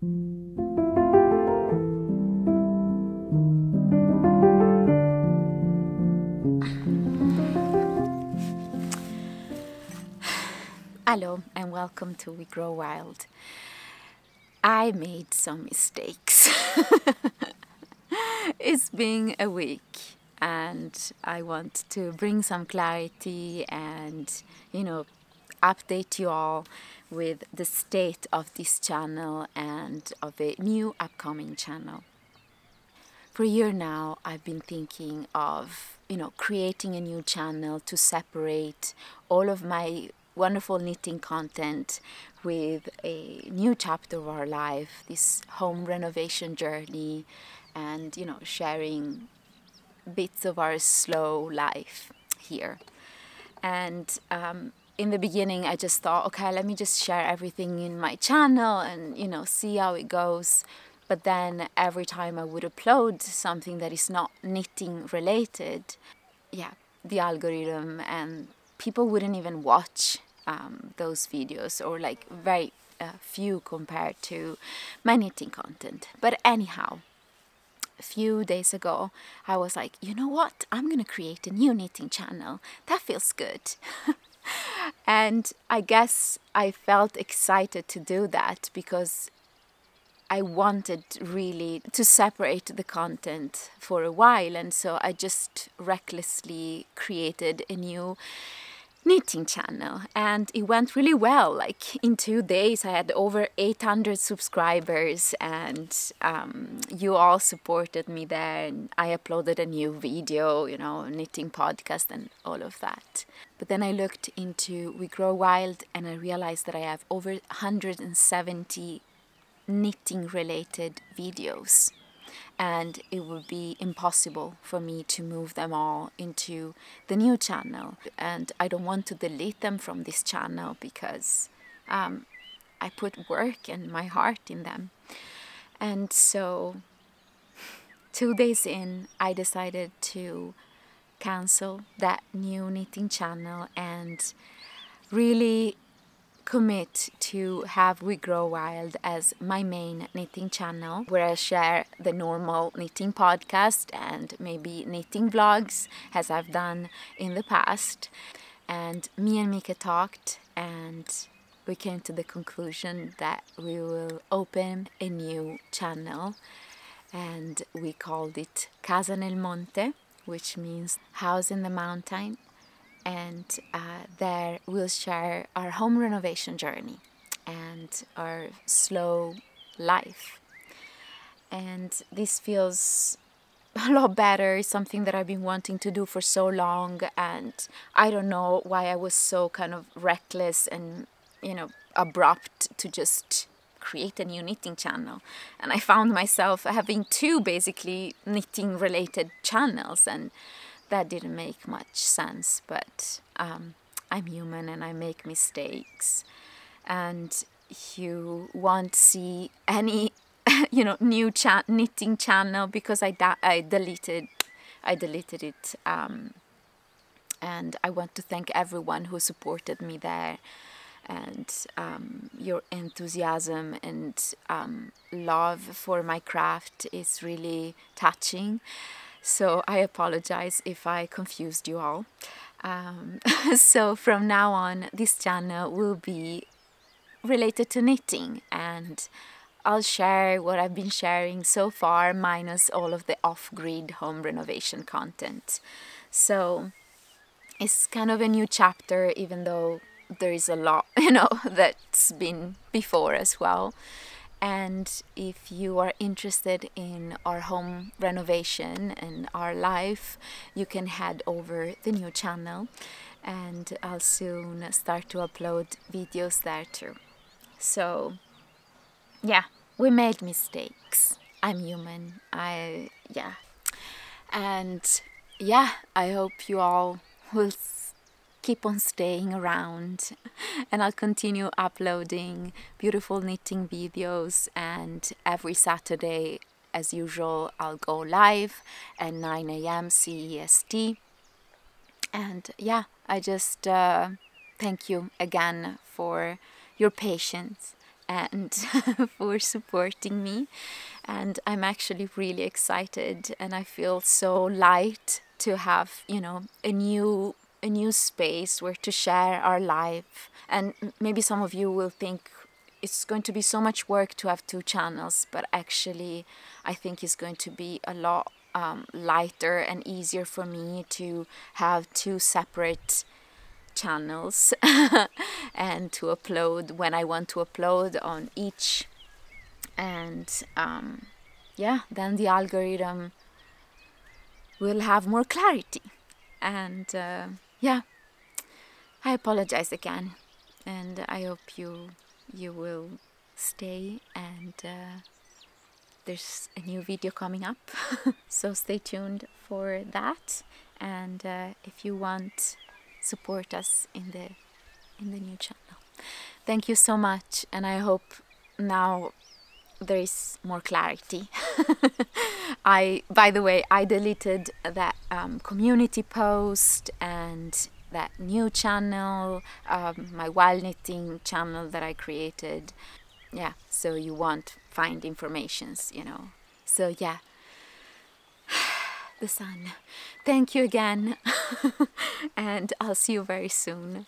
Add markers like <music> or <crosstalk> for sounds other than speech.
Hello and welcome to We Grow Wild. I made some mistakes. <laughs> it's been a week and I want to bring some clarity and, you know, update you all with the state of this channel and of a new upcoming channel. For a year now, I've been thinking of, you know, creating a new channel to separate all of my wonderful knitting content with a new chapter of our life, this home renovation journey, and you know, sharing bits of our slow life here. And um, in the beginning, I just thought, okay, let me just share everything in my channel and you know, see how it goes. But then every time I would upload something that is not knitting related, yeah, the algorithm and people wouldn't even watch um, those videos or like very uh, few compared to my knitting content. But anyhow, a few days ago, I was like, you know what? I'm gonna create a new knitting channel. That feels good. <laughs> and I guess I felt excited to do that because I wanted really to separate the content for a while, and so I just recklessly created a new knitting channel. And it went really well. Like in two days i had over 800 subscribers and um, you all supported me there. And i uploaded a new video you know knitting podcast and all of that but then i looked into we grow wild and i realized that i have over 170 knitting related videos. And it would be impossible for me to move them all into the new channel. And I don't want to delete them from this channel because um, I put work and my heart in them. And so <laughs> two days in I decided to cancel that new knitting channel and really commit to have We Grow Wild as my main knitting channel where I share the normal knitting podcast and maybe knitting vlogs as I've done in the past. And me and Mika talked and we came to the conclusion that we will open a new channel and we called it Casa nel Monte, which means house in the mountain and uh, there we'll share our home renovation journey and our slow life. And this feels a lot better, it's something that I've been wanting to do for so long, and I don't know why I was so kind of reckless and you know abrupt to just create a new knitting channel and i found myself having two basically knitting related channels and that didn't make much sense, but um, I'm human and I make mistakes. And you won't see any, <laughs> you know, new cha knitting channel because I, I deleted, I deleted it. Um, and I want to thank everyone who supported me there and um, your enthusiasm and um, love for my craft is really touching. So I apologize if I confused you all. Um, <laughs> so from now on, this channel will be related to knitting and I'll share what I've been sharing so far minus all of the off-grid home renovation content. So it's kind of a new chapter even though there is a lot, <laughs> you know, that's been before as well. And if you are interested in our home renovation and our life, you can head over the new channel and I'll soon start to upload videos there too. So, yeah, we made mistakes. I'm human. I, yeah. And yeah, I hope you all will keep on staying around <laughs> and I'll continue uploading beautiful knitting videos and every Saturday as usual I'll go live at 9 a.m. CEST and yeah I just uh, thank you again for your patience and <laughs> for supporting me. And I'm actually really excited and I feel so light to have, you know, a new a new space where to share our life. And maybe some of you will think it's going to be so much work to have two channels, but actually, I think it's going to be a lot um, lighter and easier for me to have two separate channels <laughs> and to upload when I want to upload on each. And um, yeah, then the algorithm will have more clarity. And uh, yeah, I apologize again, and I hope you you will stay and. Uh, there's a new video coming up. <laughs> So stay tuned for that and uh, if you want support us in the in the new channel. Thank you so much and i hope now there is more clarity <laughs> i by the way i deleted that um, community post and that new channel um, my wild knitting channel that i created. Yeah so you won't find informations you know. So yeah. <sighs> The sun. Thank you again. <laughs> And i'll see you very soon